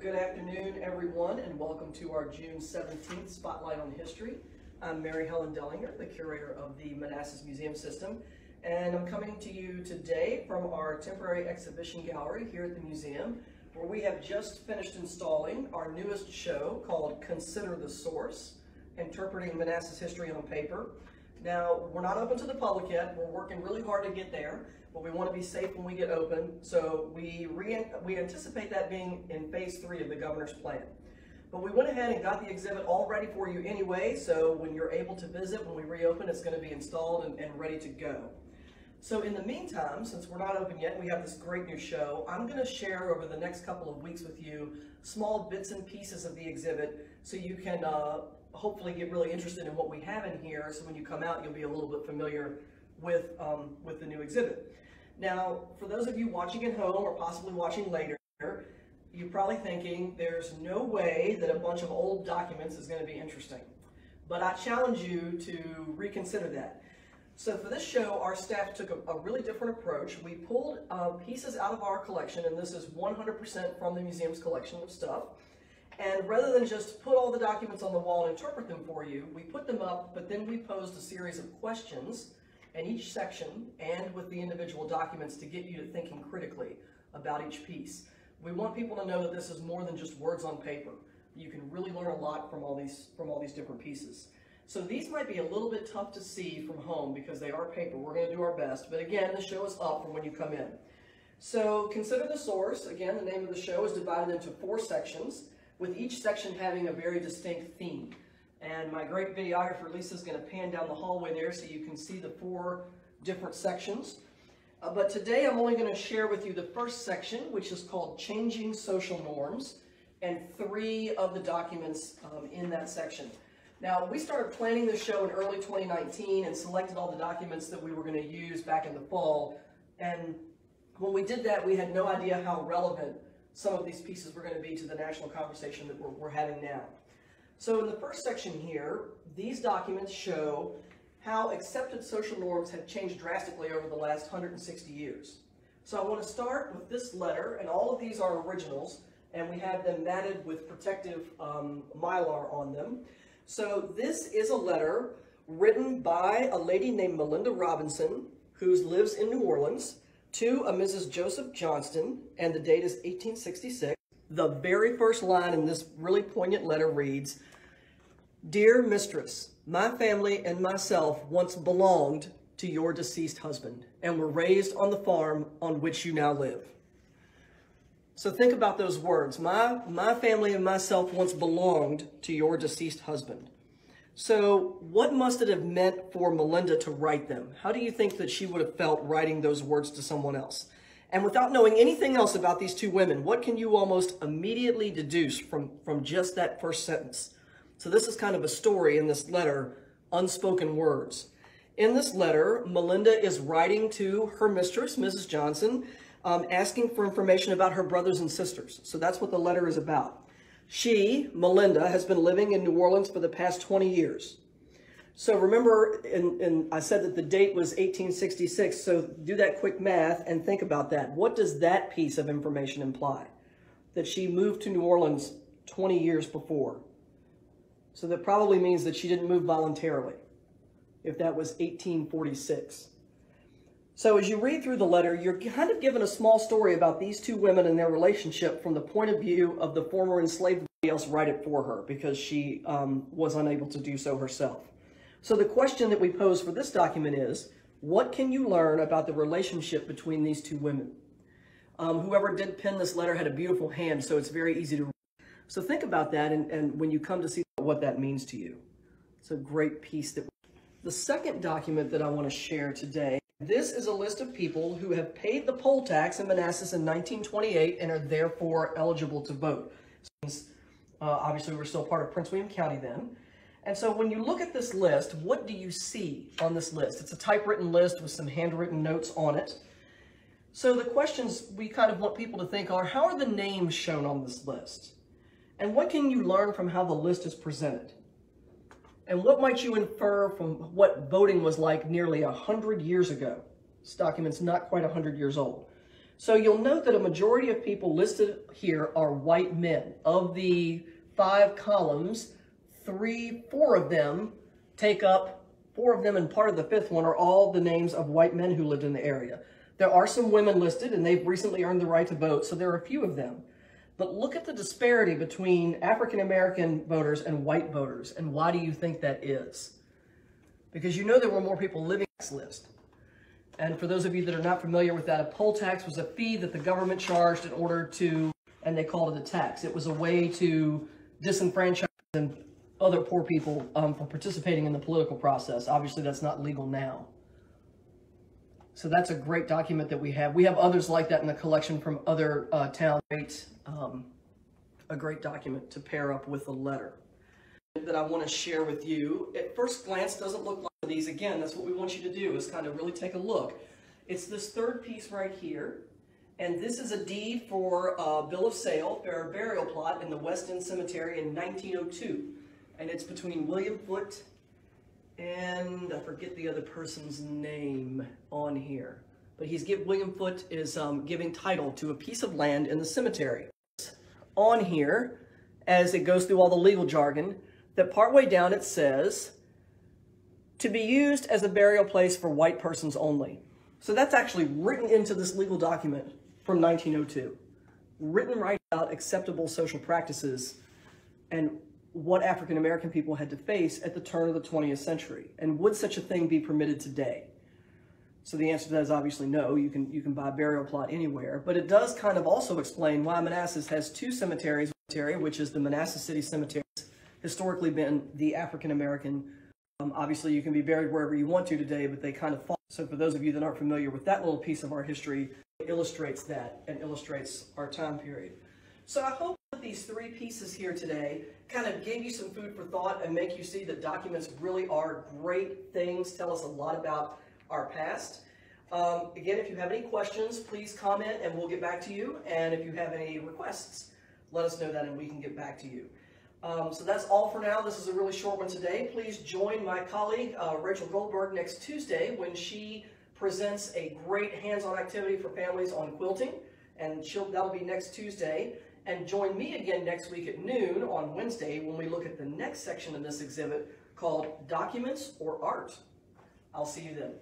Good afternoon, everyone, and welcome to our June 17th Spotlight on History. I'm Mary Helen Dellinger, the curator of the Manassas Museum System, and I'm coming to you today from our temporary exhibition gallery here at the museum, where we have just finished installing our newest show called Consider the Source, Interpreting Manassas History on Paper. Now, we're not open to the public yet. We're working really hard to get there, but we want to be safe when we get open. So we, we anticipate that being in phase three of the governor's plan. But we went ahead and got the exhibit all ready for you anyway, so when you're able to visit, when we reopen, it's going to be installed and, and ready to go. So in the meantime, since we're not open yet, we have this great new show, I'm going to share over the next couple of weeks with you small bits and pieces of the exhibit so you can uh, hopefully get really interested in what we have in here so when you come out you'll be a little bit familiar with, um, with the new exhibit. Now, for those of you watching at home or possibly watching later, you're probably thinking there's no way that a bunch of old documents is going to be interesting. But I challenge you to reconsider that. So for this show, our staff took a, a really different approach. We pulled uh, pieces out of our collection, and this is 100% from the museum's collection of stuff. And rather than just put all the documents on the wall and interpret them for you, we put them up, but then we posed a series of questions in each section and with the individual documents to get you to thinking critically about each piece. We want people to know that this is more than just words on paper. You can really learn a lot from all these, from all these different pieces. So these might be a little bit tough to see from home because they are paper. We're going to do our best. But again, the show is up from when you come in. So consider the source. Again, the name of the show is divided into four sections with each section having a very distinct theme. And my great videographer Lisa is going to pan down the hallway there so you can see the four different sections. Uh, but today I'm only going to share with you the first section, which is called Changing Social Norms, and three of the documents um, in that section. Now, we started planning the show in early 2019 and selected all the documents that we were going to use back in the fall. And when we did that, we had no idea how relevant some of these pieces were going to be to the national conversation that we're, we're having now. So in the first section here, these documents show how accepted social norms have changed drastically over the last 160 years. So I want to start with this letter, and all of these are originals, and we have them matted with protective um, mylar on them. So this is a letter written by a lady named Melinda Robinson, who lives in New Orleans, to a Mrs. Joseph Johnston, and the date is 1866. The very first line in this really poignant letter reads, Dear Mistress, my family and myself once belonged to your deceased husband and were raised on the farm on which you now live. So think about those words. My, my family and myself once belonged to your deceased husband. So what must it have meant for Melinda to write them? How do you think that she would have felt writing those words to someone else? And without knowing anything else about these two women, what can you almost immediately deduce from, from just that first sentence? So this is kind of a story in this letter, unspoken words. In this letter, Melinda is writing to her mistress, Mrs. Johnson, um, asking for information about her brothers and sisters. So that's what the letter is about. She, Melinda, has been living in New Orleans for the past 20 years. So remember, and, I said that the date was 1866, so do that quick math and think about that. What does that piece of information imply? That she moved to New Orleans 20 years before. So that probably means that she didn't move voluntarily, if that was 1846. So as you read through the letter, you're kind of given a small story about these two women and their relationship from the point of view of the former enslaved else write it for her because she um, was unable to do so herself. So the question that we pose for this document is, what can you learn about the relationship between these two women? Um, whoever did pen this letter had a beautiful hand, so it's very easy to read. So think about that and, and when you come to see what that means to you. It's a great piece that the second document that I want to share today this is a list of people who have paid the poll tax in Manassas in 1928 and are therefore eligible to vote. Since, uh, obviously, we were still part of Prince William County then. And so when you look at this list, what do you see on this list? It's a typewritten list with some handwritten notes on it. So the questions we kind of want people to think are, how are the names shown on this list? And what can you learn from how the list is presented? And what might you infer from what voting was like nearly 100 years ago? This document's not quite 100 years old. So you'll note that a majority of people listed here are white men. Of the five columns, three, four of them take up, four of them and part of the fifth one are all the names of white men who lived in the area. There are some women listed and they've recently earned the right to vote, so there are a few of them. But look at the disparity between African American voters and white voters. And why do you think that is? Because you know there were more people living on this list. And for those of you that are not familiar with that, a poll tax was a fee that the government charged in order to, and they called it a tax. It was a way to disenfranchise and other poor people um, from participating in the political process. Obviously, that's not legal now. So that's a great document that we have. We have others like that in the collection from other uh, towns. Great, um, a great document to pair up with the letter that I want to share with you. At first glance, doesn't look like these. Again, that's what we want you to do is kind of really take a look. It's this third piece right here. And this is a deed for a bill of sale for a burial plot in the West End Cemetery in 1902. And it's between William Foote and I forget the other person's name on here. But he's give, William Foote is um, giving title to a piece of land in the cemetery. On here, as it goes through all the legal jargon, that partway down it says, to be used as a burial place for white persons only. So that's actually written into this legal document from 1902. Written right about acceptable social practices and what African American people had to face at the turn of the 20th century. And would such a thing be permitted today? So the answer to that is obviously no. You can you can buy a burial plot anywhere, but it does kind of also explain why Manassas has two cemeteries, which is the Manassas City Cemetery, historically been the African American. Um, obviously, you can be buried wherever you want to today, but they kind of fall. So for those of you that aren't familiar with that little piece of our history, it illustrates that and illustrates our time period. So I hope that these three pieces here today kind of gave you some food for thought and make you see that documents really are great things, tell us a lot about our past. Um, again, if you have any questions, please comment and we'll get back to you. And if you have any requests, let us know that and we can get back to you. Um, so that's all for now. This is a really short one today. Please join my colleague, uh, Rachel Goldberg, next Tuesday when she presents a great hands-on activity for families on quilting. And that'll be next Tuesday. And join me again next week at noon on Wednesday when we look at the next section of this exhibit called Documents or Art. I'll see you then.